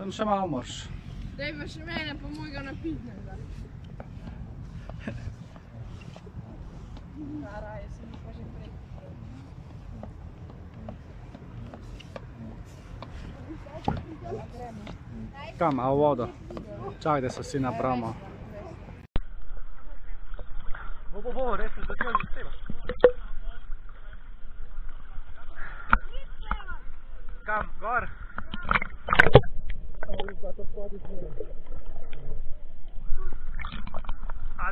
Sem še malo moraš. Daj pa še mene, pa mojega napitnega. Raje sem pa že prej. Kam, a v vodo? Čakaj, da se vsi napravimo. Bo, bo, bo, res se začel že spevati. Kam, gor? A,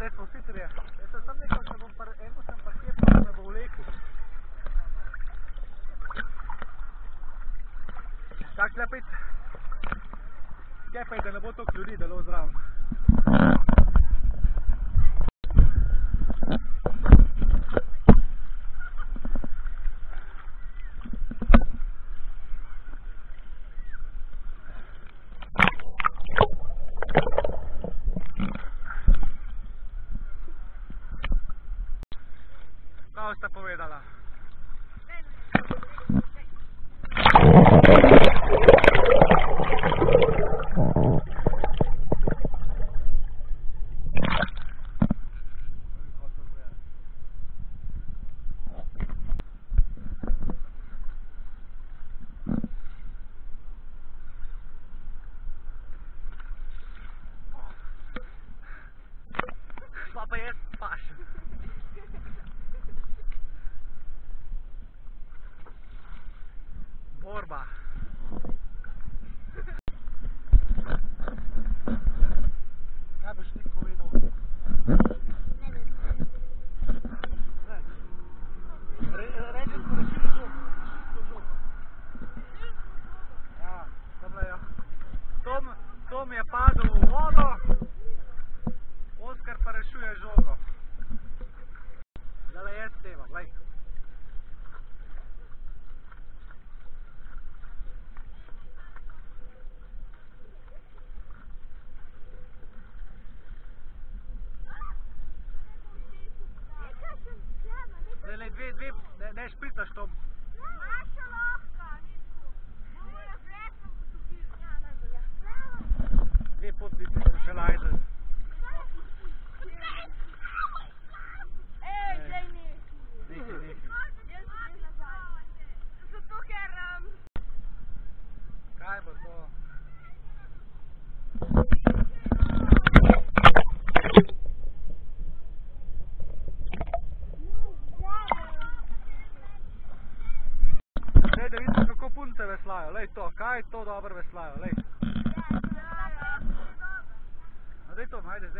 da smo vsi trije. Jaz sem sam rekel, da bom pa, eno sem pa kje, da bo vlekel. Tak slepit. Kepaj, da ne bo toliko ljudi, da lo zraven. Kaj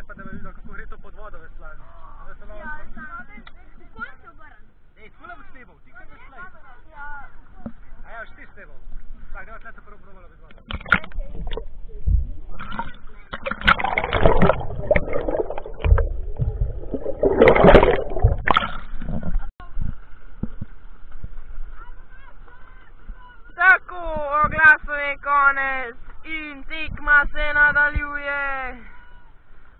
pa da bi videl, kako gre to pod vodo veslanje. Da se malo... Ej, skula boš tebal, ti kaj veslaj? A ja, boš ti s tebal. Tak, dajva tle se prvo probala biti vodo. Tako, oglasov je konec in tekma se nadaljuje.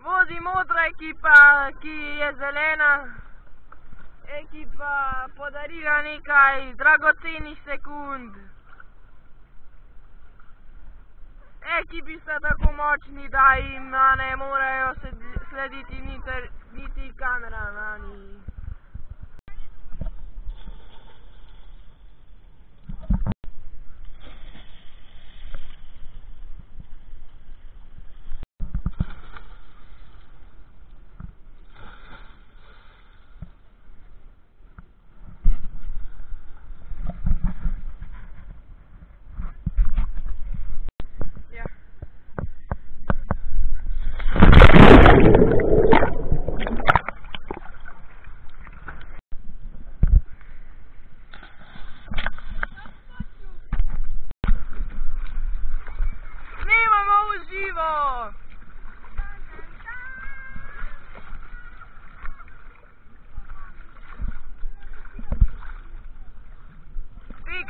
Vodi modra ekipa, ki je zelena. Ekipa podarila nekaj dragocenih sekund. Ekipi sta tako močni, da jim ne morejo slediti niti, niti kameramani.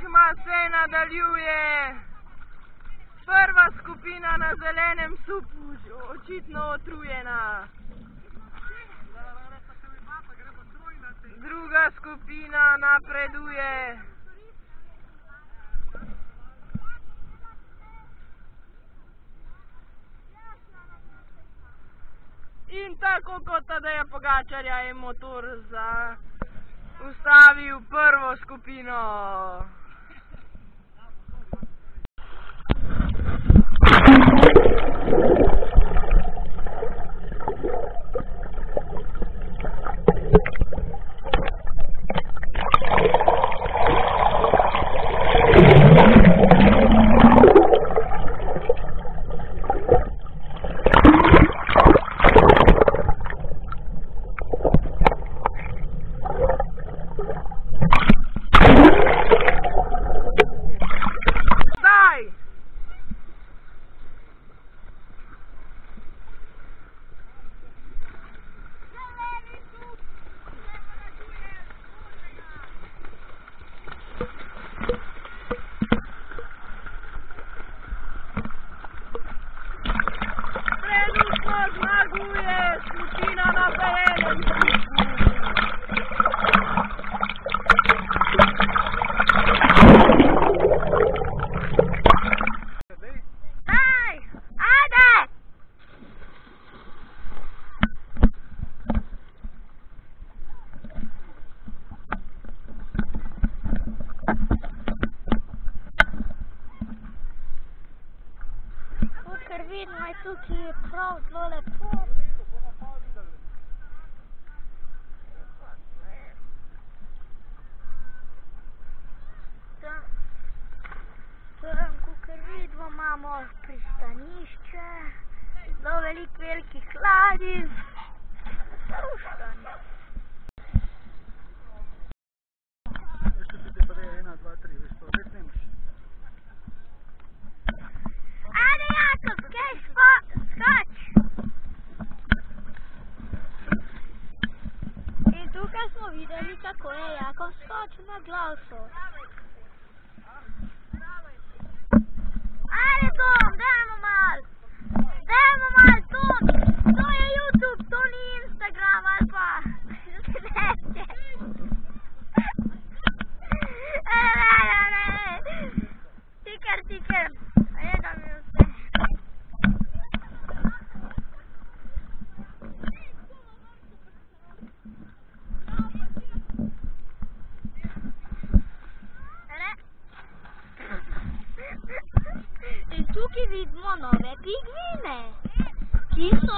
tekma se nadaljuje. Prva skupina na zelenem supu, očitno otrujena. Druga skupina napreduje. In tako kot Tadeja Pogačarja je motor za ustavil prvo skupino. Thank you. bo zelo lepo. Tam, tam kukar vidimo, imamo pristanišče, zelo veliko velikih ladij, zelo štanje. trzeba glauco. Ale Tom, dajmo mal! Dajmo mal, Tom! To YouTube, to Instagram Alfa eh, eh, eh. Ticker, ticker. Пингвины. Кисо.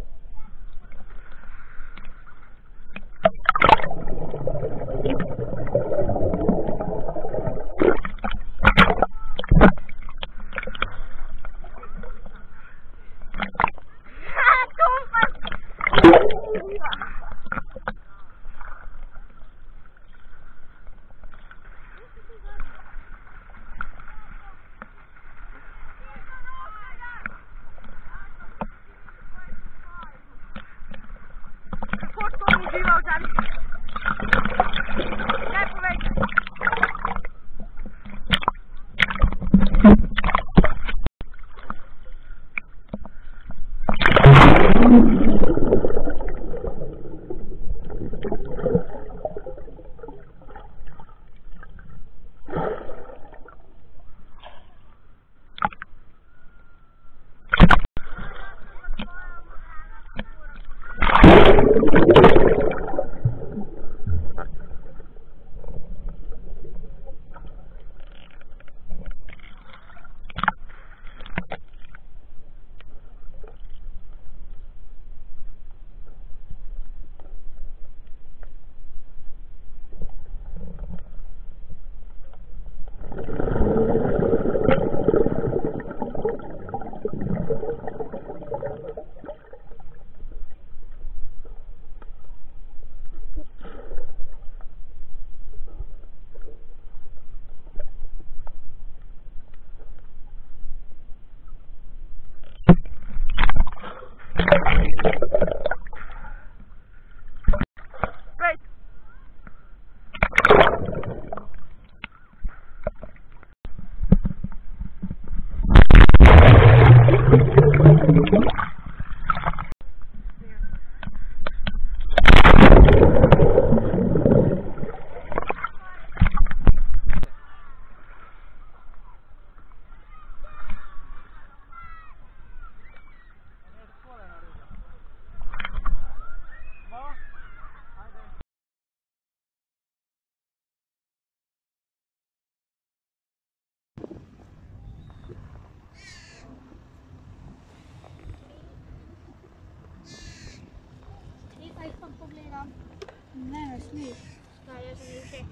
jaz sem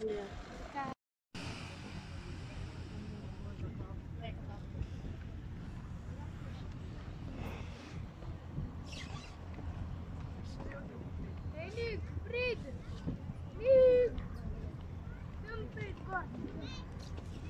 že. Ej, Nik, prid! Nik! Sem prid, gor. Hvala